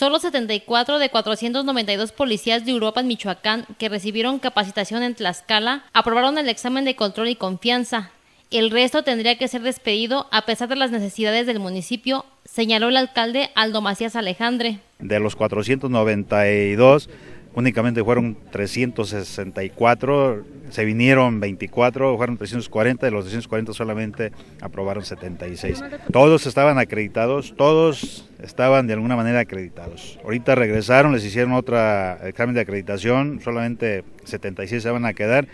Solo 74 de 492 policías de Europa en Michoacán que recibieron capacitación en Tlaxcala aprobaron el examen de control y confianza. El resto tendría que ser despedido a pesar de las necesidades del municipio, señaló el alcalde Aldo Macías Alejandre. De los 492, únicamente fueron 364, se vinieron 24, fueron 340, de los 340 solamente aprobaron 76. Todos estaban acreditados, todos estaban de alguna manera acreditados. Ahorita regresaron, les hicieron otro examen de acreditación, solamente 76 se van a quedar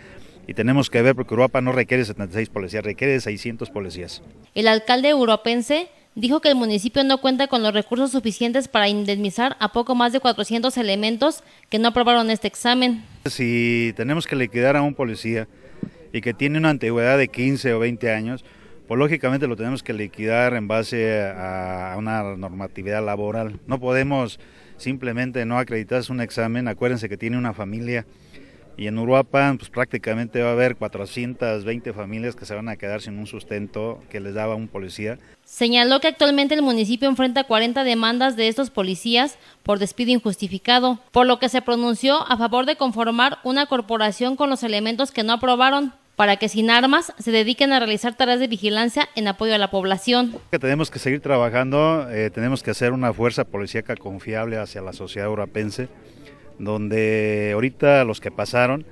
y tenemos que ver porque Europa no requiere 76 policías, requiere 600 policías. El alcalde europense dijo que el municipio no cuenta con los recursos suficientes para indemnizar a poco más de 400 elementos que no aprobaron este examen. Si tenemos que liquidar a un policía y que tiene una antigüedad de 15 o 20 años, pues lógicamente lo tenemos que liquidar en base a una normatividad laboral. No podemos simplemente no acreditar un examen, acuérdense que tiene una familia y en Uruapan pues prácticamente va a haber 420 familias que se van a quedar sin un sustento que les daba un policía. Señaló que actualmente el municipio enfrenta 40 demandas de estos policías por despido injustificado, por lo que se pronunció a favor de conformar una corporación con los elementos que no aprobaron para que sin armas se dediquen a realizar tareas de vigilancia en apoyo a la población. tenemos que seguir trabajando, eh, tenemos que hacer una fuerza policíaca confiable hacia la sociedad urapense donde ahorita los que pasaron,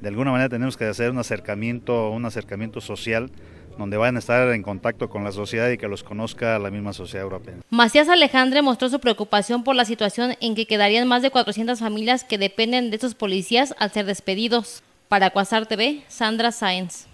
de alguna manera tenemos que hacer un acercamiento, un acercamiento social donde van a estar en contacto con la sociedad y que los conozca la misma sociedad europea. Macías Alejandre mostró su preocupación por la situación en que quedarían más de 400 familias que dependen de estos policías al ser despedidos. Para Cuasar TV, Sandra Sáenz.